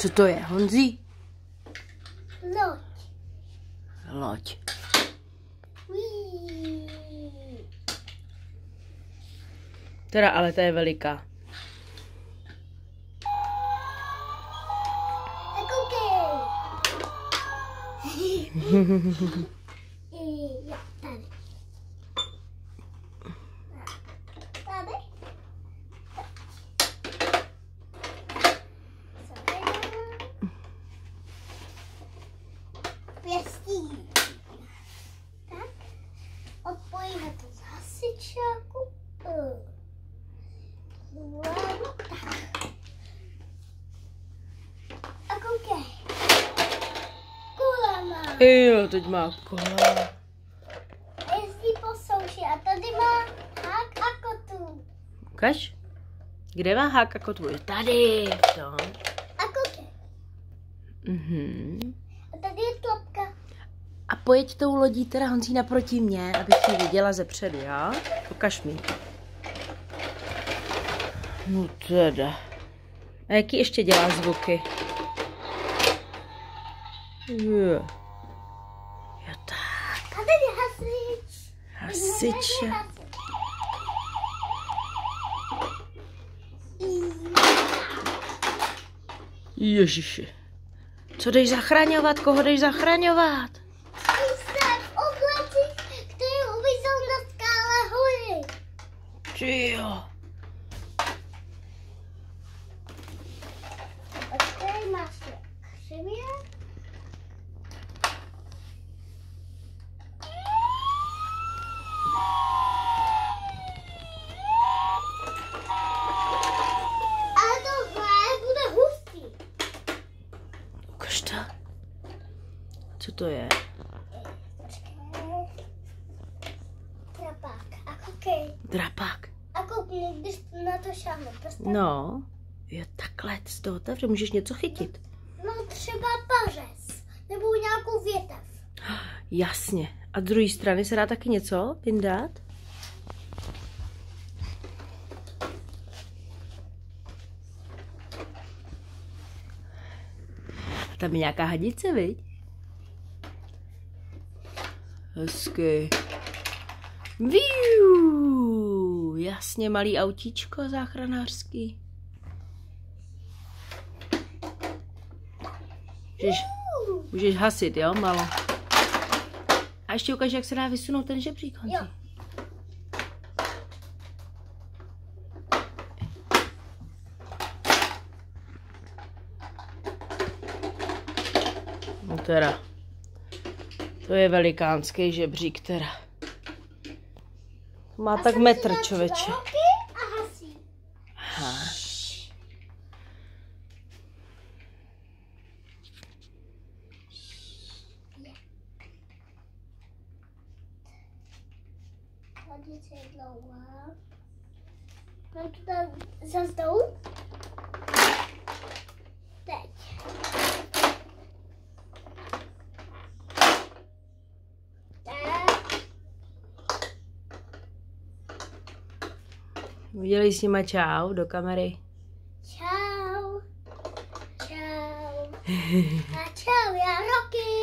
Co to je, Honzí? Loď. Loď. Uí. Teda, ale ta je veliká. Koukej. I jo, tady. Tady. Pěstí. Tak. Odpojíme to z hasičáku. Tak. A koukej. Kula má. Jo, teď má kola. Jezdí po souši a tady má hák a kotu. Ukaž? Kde má hák jako tvůj? Tady. To. A koukej. Mhm. A tady je tlapka. A pojeď tou lodí teda Honzí naproti mě, abych ji viděla ze předu, jo? Ukaž mi. No teda. A jaký ještě dělá zvuky? Jo. Jo tak. A tady hasič. Hasiče. Hasič. Ježiši. Co jdeš zachraňovat? Koho jdeš zachraňovat? Ty jo. A tady máš křivě. Ale tohle bude hustý. Ukaž to. Co to je? Počkej. Trapák. A koukej. Drapák. Koukni, když na to šáhne prstem. No. Jo, takhle, ty z toho otevře, můžeš něco chytit. No třeba pařez. Nebo nějakou větev. Jasně. A z druhé strany se dá taky něco vyndat? A tam je nějaká hadice, viď? Hezky. Viu! Jasně, malý autíčko záchranářský. Můžeš, můžeš hasit, jo, malo? A ještě ukáž, jak se dá vysunout ten žebřík, Honzi. Jo. No teda. To je velikánský žebřík teda. Má tak Jsem metr, člověče. A hasí. Aha. Kladice je dlouhá. Mám tu tam za zdou. Udělej s nima čau do kamery. Čau. Čau. A čau, já Roky.